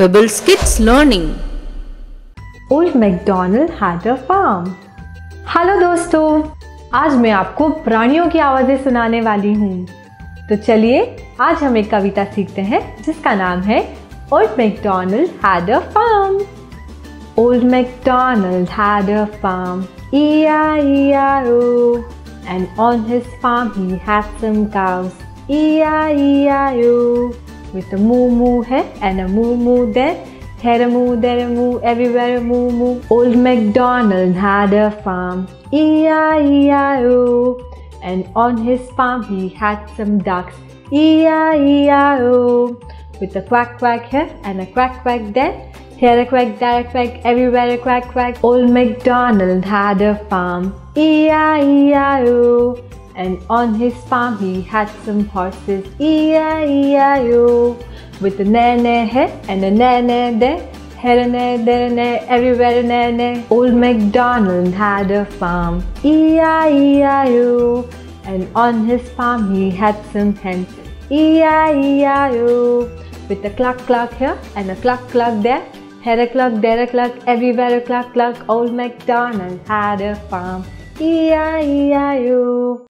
Pebbles Kids Learning. Old McDonald had a farm hello दोस्तों. आज मैं आपको प्राणियों की आवाज़ें सुनाने वाली हूँ। तो चलिए, आज हम एक कविता सीखते हैं, जिसका नाम है old McDonald had a farm old McDonald had a farm E-I-E-I-O And on his farm he had some cows. E-I-E-I-O With a moo moo here and a moo moo there Here a moo, there a moo, everywhere a moo moo. Old MacDonald had a farm. E-I-E-I-O And on his farm he had some ducks. E-I-E-I-O With a quack quack here and a quack quack there here a quack, there a quack, everywhere a quack quack. Old MacDonald had a farm, E-I-E-I-O. And on his farm he had some horses, E-I-E-I-O. With a nana here and a nana there. Here a neigh, there a neigh, everywhere neigh. Old MacDonald had a farm, E-I-E-I-O. And on his farm he had some hens, E-I-E-I-O. With a cluck cluck here and a cluck cluck there. Here a cluck, there a cluck, everywhere a cluck cluck. Old MacDonald had a farm, E-I-E-I-O.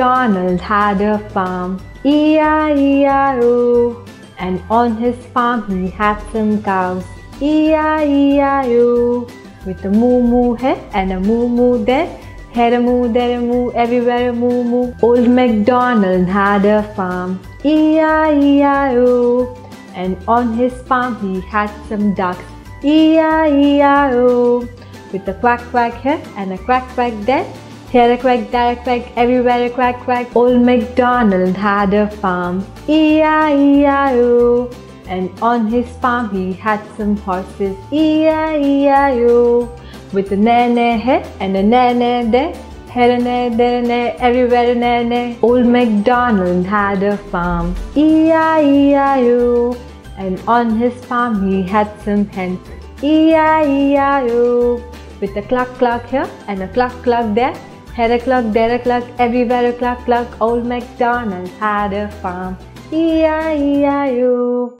Old MacDonald had a farm, E-I-E-I-O. And on his farm he had some cows, E-I-E-I-O. With a moo moo here and a moo moo there. Here a moo, there a moo, everywhere a moo moo. Old MacDonald had a farm, E-I-E-I-O. And on his farm he had some ducks, E-I-E-I-O. With a quack quack here and a quack quack there. Here a quack, there a quack, everywhere a quack quack. Old MacDonald had a farm, E-I-E-I-O. And on his farm he had some horses, E-I-E-I-O. With a nana here and a nana there. Here a neigh, there a neigh, everywhere a neigh, neigh. Old MacDonald had a farm, E-I-E-I-O. And on his farm he had some hens, E-I-E-I-O. With a cluck cluck here and a cluck cluck there. Here a cluck, cluck, everywhere a cluck cluck. Old MacDonald had a farm, E-I-E-I-O.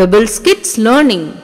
Pebbles Kids Learning